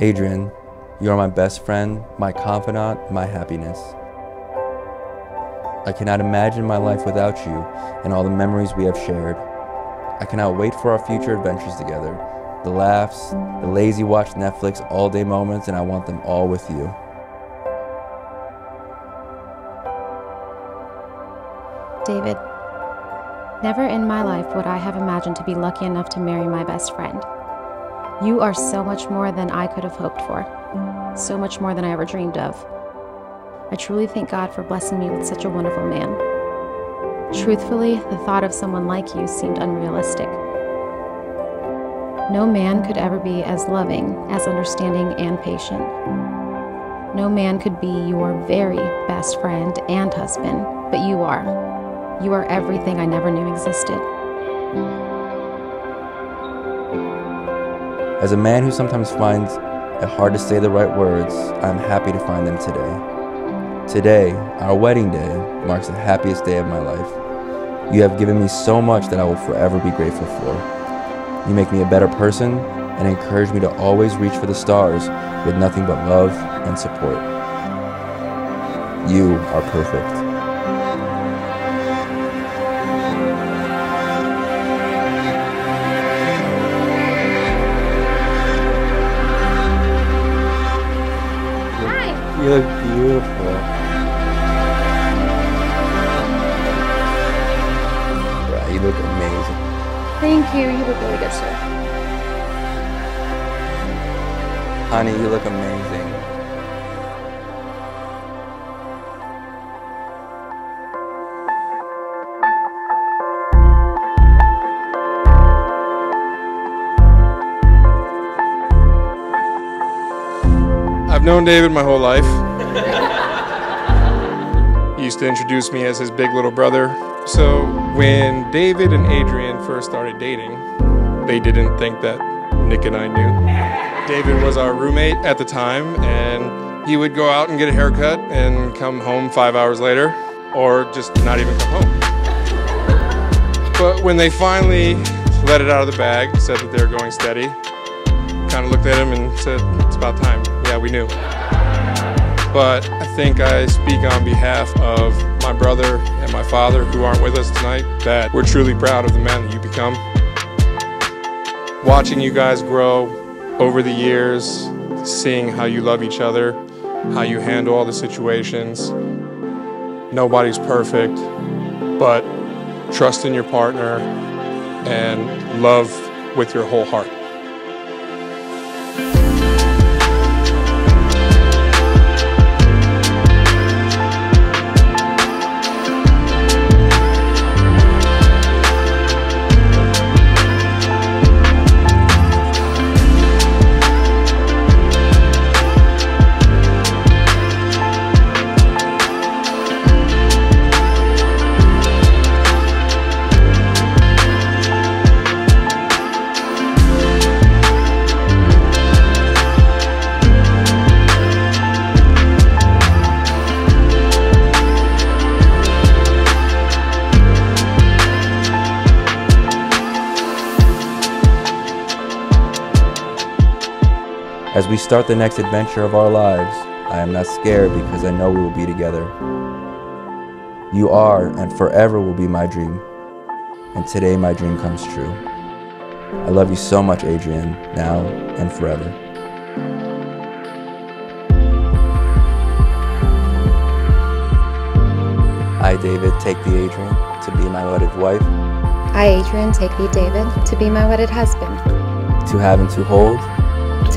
Adrienne, you are my best friend, my confidant, my happiness. I cannot imagine my life without you and all the memories we have shared. I cannot wait for our future adventures together. The laughs, the lazy watch Netflix all day moments, and I want them all with you. David, never in my life would I have imagined to be lucky enough to marry my best friend. You are so much more than I could have hoped for, so much more than I ever dreamed of. I truly thank God for blessing me with such a wonderful man. Truthfully, the thought of someone like you seemed unrealistic. No man could ever be as loving, as understanding, and patient. No man could be your very best friend and husband, but you are. You are everything I never knew existed. As a man who sometimes finds it hard to say the right words, I'm happy to find them today. Today, our wedding day, marks the happiest day of my life. You have given me so much that I will forever be grateful for. You make me a better person and encourage me to always reach for the stars with nothing but love and support. You are perfect. You look beautiful. Right, you look amazing. Thank you. You look really good, sir. Honey, you look amazing. I've known David my whole life. he used to introduce me as his big little brother. So when David and Adrienne first started dating, they didn't think that Nick and I knew. David was our roommate at the time, and he would go out and get a haircut and come home five hours later, or just not even come home. But when they finally let it out of the bag, said that they were going steady, kind of looked at him and said, It's about time. Yeah, we knew. But I think I speak on behalf of my brother and my father who aren't with us tonight that we're truly proud of the man that you become. Watching you guys grow over the years, seeing how you love each other, how you handle all the situations. Nobody's perfect, but trust in your partner and love with your whole heart. As we start the next adventure of our lives, I am not scared because I know we will be together. You are and forever will be my dream. And today my dream comes true. I love you so much, Adrienne, now and forever. I, David, take thee, Adrienne, to be my wedded wife, I, Adrienne, take thee, David, to be my wedded husband, to have and to hold,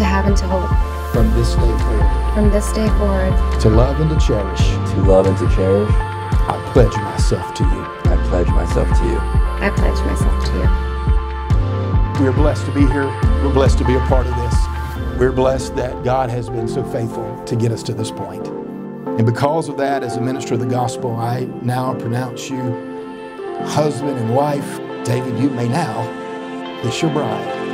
to have and to hold, from this day forward, from this day forward, to love and to cherish. to love and to cherish. I pledge myself to you. I pledge myself to you. I pledge myself to you. We are blessed to be here. We're blessed to be a part of this. We're blessed that God has been so faithful to get us to this point. And because of that, as a minister of the gospel, I now pronounce you husband and wife. David, you may now kiss your bride.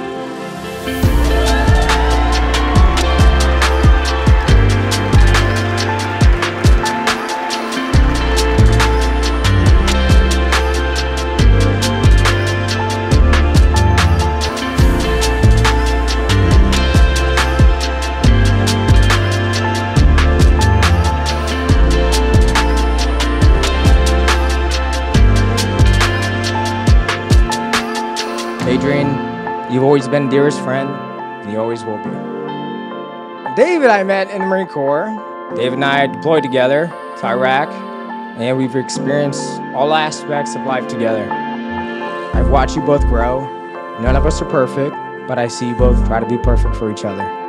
Adrienne, you've always been dearest friend, and you always will be. David, I met in the Marine Corps. David and I deployed together to Iraq, and we've experienced all aspects of life together. I've watched you both grow. None of us are perfect, but I see you both try to be perfect for each other.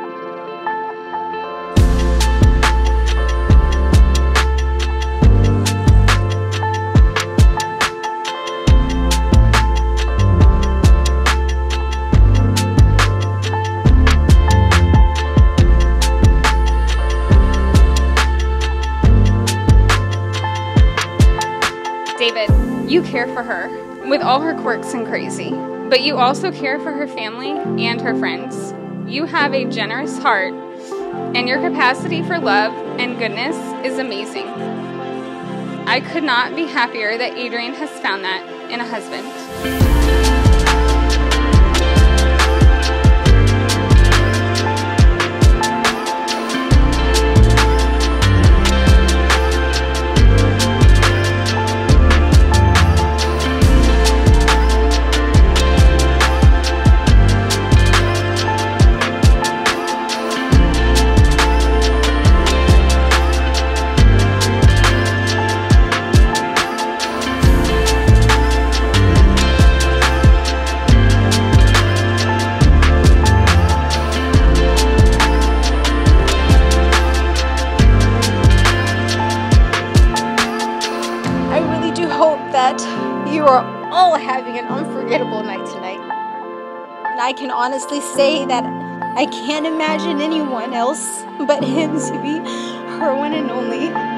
David, you care for her with all her quirks and crazy, but you also care for her family and her friends. You have a generous heart, and your capacity for love and goodness is amazing. I could not be happier that Adrienne has found that in a husband. An unforgettable night tonight. And I can honestly say that I can't imagine anyone else but him to be her one and only.